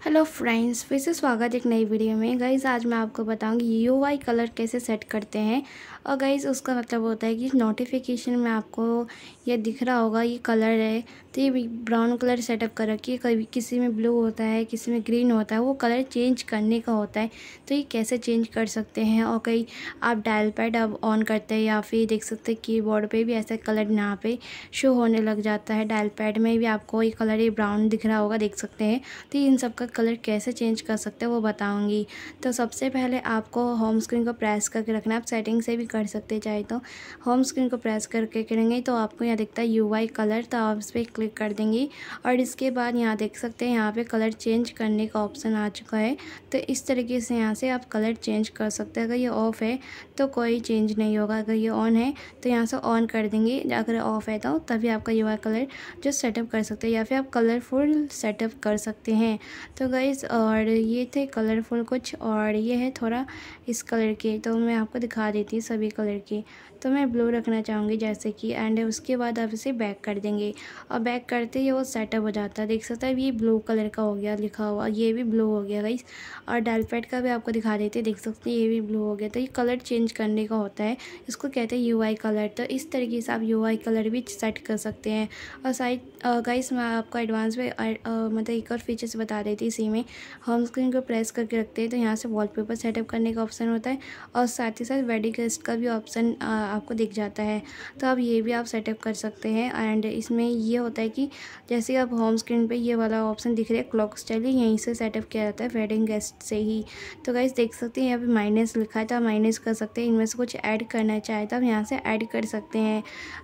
Hello friends फिर से स्वागत एक नई वीडियो में। गाइज़ आज मैं आपको बताऊँगी यू वाई कलर कैसे सेट करते हैं। और गाइज़ उसका मतलब होता है कि नोटिफिकेशन में आपको ये दिख रहा होगा ये कलर है। तो ये ब्राउन कलर सेटअप कर रखिए कभी किसी में ब्लू होता है, किसी में ग्रीन होता है, वो कलर चेंज करने का होता है। तो ये कैसे चेंज कर सकते हैं? और कहीं आप डायल पैड अब ऑन करते हैं या फिर देख सकते हैं की बोर्ड पर भी ऐसा कलर यहाँ पे शो होने लग जाता है। डायल पैड में भी आपको ये कलर ये ब्राउन दिख रहा होगा, देख सकते हैं। तो इन सब का कलर कैसे चेंज कर सकते हैं वो बताऊँगी। तो सबसे पहले आपको होम स्क्रीन को प्रेस करके रखना आप सेटिंग से भी कर सकते हैं चाहे तो। होम स्क्रीन को प्रेस करके करेंगे तो आपको यहाँ दिखता है यू कलर तो आप इस पर क्लिक कर देंगी। और इसके बाद यहाँ देख सकते हैं, यहाँ पर कलर चेंज करने का ऑप्शन आ चुका है। तो इस तरीके से यहाँ से आप कलर चेंज कर सकते हैं। अगर ये ऑफ़ है तो कोई चेंज नहीं होगा। अगर ये ऑन है तो यहाँ से ऑन कर देंगे। अगर ऑफ़ है तो तभी आपका यू कलर जो सेटअप कर सकते हैं या फिर आप कलरफुल सेटअप कर सकते हैं। तो गाइज़ और ये थे कलरफुल कुछ, और ये है थोड़ा इस कलर के तो मैं आपको दिखा देती हूँ सभी कलर के। तो मैं ब्लू रखना चाहूँगी जैसे कि एंड उसके बाद आप इसे बैक कर देंगे। और बैक करते ही वो सेटअप हो जाता है। देख सकते हैं ये ब्लू कलर का हो गया, लिखा हुआ, ये भी ब्लू हो गया गाइस और डाल पैड का भी आपको दिखा देते हैं, देख सकते हैं, ये भी ब्लू हो गया। तो ये कलर चेंज करने का होता है। इसको कहते हैं यूआई कलर तो इस तरीके से आप यूआई कलर भी सेट कर सकते हैं। और साइड गाइस मैं आपको एडवांस में मतलब एक और फीचर्स बता देती इसी में। होम स्क्रीन को प्रेस करके रखते हैं तो यहाँ से वॉलपेपर सेटअप करने का ऑप्शन होता है और साथ ही साथ वेडिंग गेस्ट का भी ऑप्शन आपको दिख जाता है। तो अब ये भी आप सेटअप कर सकते हैं एंड इसमें ये होता है कि जैसे आप होम स्क्रीन पे ये वाला ऑप्शन दिख रहा है क्लॉक स्टाइल यहीं से सेटअप किया जाता है वेडिंग गेस्ट से ही। तो गाइस देख सकते हैं, यहाँ पे माइनस लिखा है तो आप माइनस कर सकते हैं। इनमें से कुछ ऐड करना चाहे तो आप यहाँ से ऐड कर सकते हैं।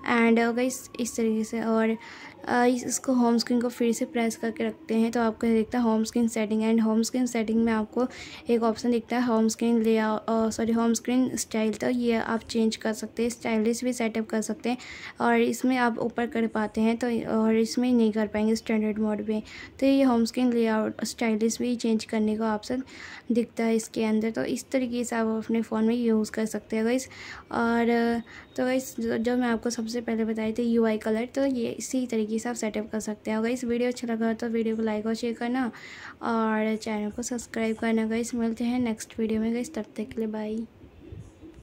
एंड गाइस इस तरीके से और इसको होम स्क्रीन को फिर से प्रेस करके रखते हैं तो आपको दिखता है home screen setting and home screen setting में आपको एक ऑप्शन दिखता है होम स्क्रीन ले सॉरी होम स्क्रीन स्टाइल तो ये आप चेंज कर सकते हैं स्टाइलिश भी सेटअप कर सकते हैं और इसमें आप ऊपर कर पाते हैं तो और इसमें नहीं कर पाएँगे स्टैंडर्ड मोड में। तो ये होम स्क्रीन लेआउट स्टाइलिश भी चेंज करने का ऑप्शन दिखता है इसके अंदर। तो इस तरीके से आप अपने फ़ोन में यूज़ कर सकते हैं गाइस और तो गाइस जो मैं आपको सबसे पहले बताई थी यू कलर तो ये इसी तरीके से आप सेटअप कर सकते हैं। अगर इस वीडियो अच्छा लगा तो वीडियो को लाइक और शेयर करना। और चैनल को सब्सक्राइब करना गाइस। मिलते हैं नेक्स्ट वीडियो में गई तब तक के लिए बाई